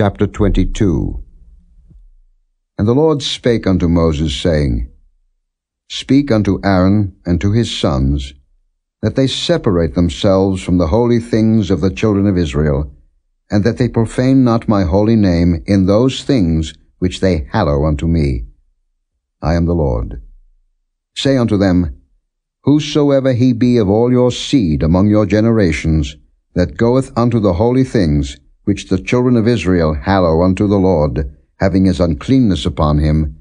Chapter 22 And the Lord spake unto Moses, saying, Speak unto Aaron and to his sons, that they separate themselves from the holy things of the children of Israel, and that they profane not my holy name in those things which they hallow unto me. I am the Lord. Say unto them, Whosoever he be of all your seed among your generations, that goeth unto the holy things, which the children of Israel hallow unto the Lord, having his uncleanness upon him,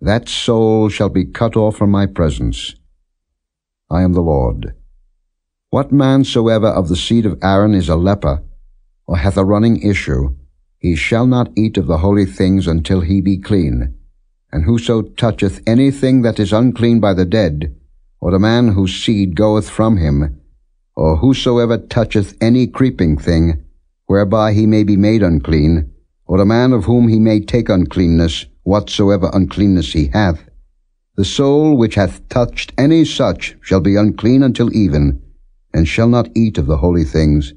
that soul shall be cut off from my presence. I am the Lord. What man soever of the seed of Aaron is a leper, or hath a running issue, he shall not eat of the holy things until he be clean. And whoso toucheth anything that is unclean by the dead, or a man whose seed goeth from him, or whosoever toucheth any creeping thing, whereby he may be made unclean, or a man of whom he may take uncleanness, whatsoever uncleanness he hath, the soul which hath touched any such shall be unclean until even, and shall not eat of the holy things,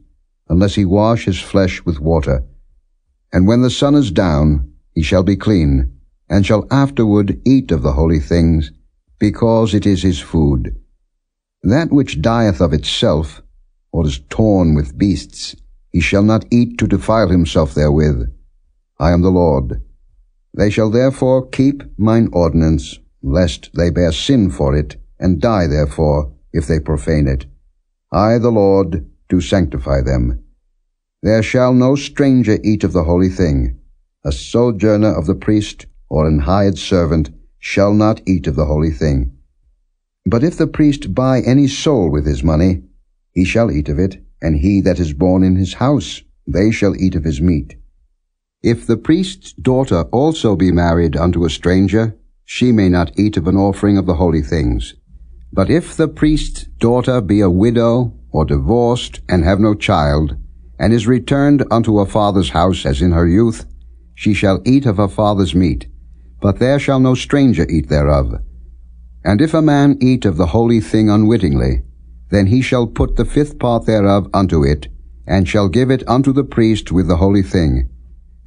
unless he wash his flesh with water. And when the sun is down, he shall be clean, and shall afterward eat of the holy things, because it is his food. That which dieth of itself, or is torn with beasts, he shall not eat to defile himself therewith. I am the Lord. They shall therefore keep mine ordinance, lest they bear sin for it, and die therefore, if they profane it. I, the Lord, do sanctify them. There shall no stranger eat of the holy thing. A sojourner of the priest, or an hired servant, shall not eat of the holy thing. But if the priest buy any soul with his money, he shall eat of it, and he that is born in his house, they shall eat of his meat. If the priest's daughter also be married unto a stranger, she may not eat of an offering of the holy things. But if the priest's daughter be a widow, or divorced, and have no child, and is returned unto her father's house as in her youth, she shall eat of her father's meat, but there shall no stranger eat thereof. And if a man eat of the holy thing unwittingly, then he shall put the fifth part thereof unto it, and shall give it unto the priest with the holy thing.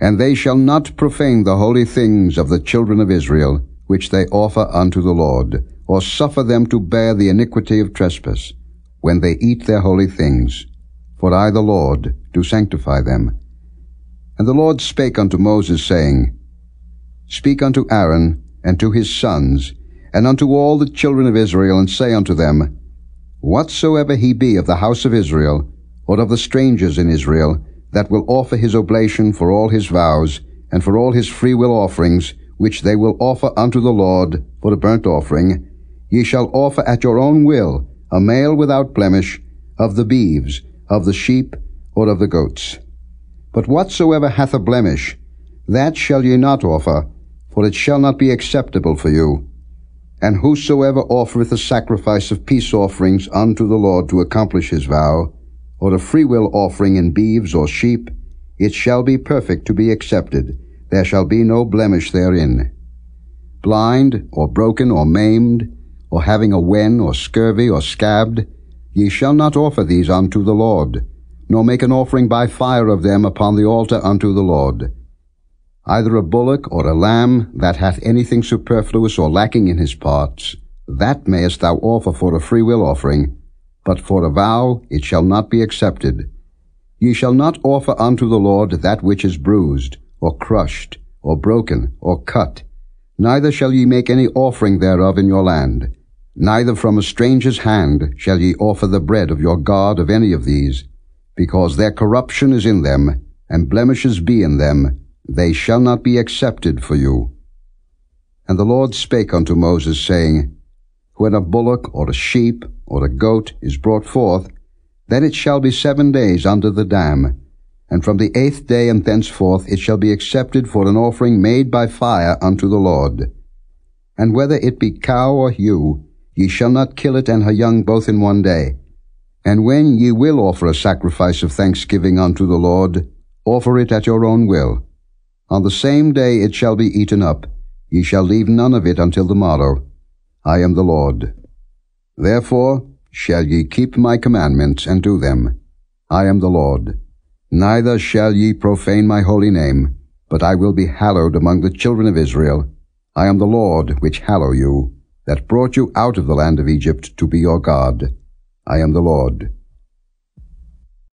And they shall not profane the holy things of the children of Israel, which they offer unto the Lord, or suffer them to bear the iniquity of trespass, when they eat their holy things. For I, the Lord, do sanctify them. And the Lord spake unto Moses, saying, Speak unto Aaron and to his sons, and unto all the children of Israel, and say unto them, Whatsoever he be of the house of Israel, or of the strangers in Israel, that will offer his oblation for all his vows, and for all his freewill offerings, which they will offer unto the Lord for a burnt offering, ye shall offer at your own will a male without blemish, of the beeves, of the sheep, or of the goats. But whatsoever hath a blemish, that shall ye not offer, for it shall not be acceptable for you. And whosoever offereth a sacrifice of peace offerings unto the Lord to accomplish his vow, or a freewill offering in beeves or sheep, it shall be perfect to be accepted. There shall be no blemish therein. Blind, or broken, or maimed, or having a wen, or scurvy, or scabbed, ye shall not offer these unto the Lord, nor make an offering by fire of them upon the altar unto the Lord either a bullock or a lamb that hath anything superfluous or lacking in his parts, that mayest thou offer for a freewill offering, but for a vow it shall not be accepted. Ye shall not offer unto the Lord that which is bruised, or crushed, or broken, or cut, neither shall ye make any offering thereof in your land. Neither from a stranger's hand shall ye offer the bread of your God of any of these, because their corruption is in them, and blemishes be in them, they shall not be accepted for you. And the Lord spake unto Moses, saying, When a bullock or a sheep or a goat is brought forth, then it shall be seven days under the dam, and from the eighth day and thenceforth it shall be accepted for an offering made by fire unto the Lord. And whether it be cow or ewe, ye shall not kill it and her young both in one day. And when ye will offer a sacrifice of thanksgiving unto the Lord, offer it at your own will. On the same day it shall be eaten up. Ye shall leave none of it until the morrow. I am the Lord. Therefore shall ye keep my commandments and do them. I am the Lord. Neither shall ye profane my holy name, but I will be hallowed among the children of Israel. I am the Lord which hallow you, that brought you out of the land of Egypt to be your God. I am the Lord.